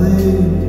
away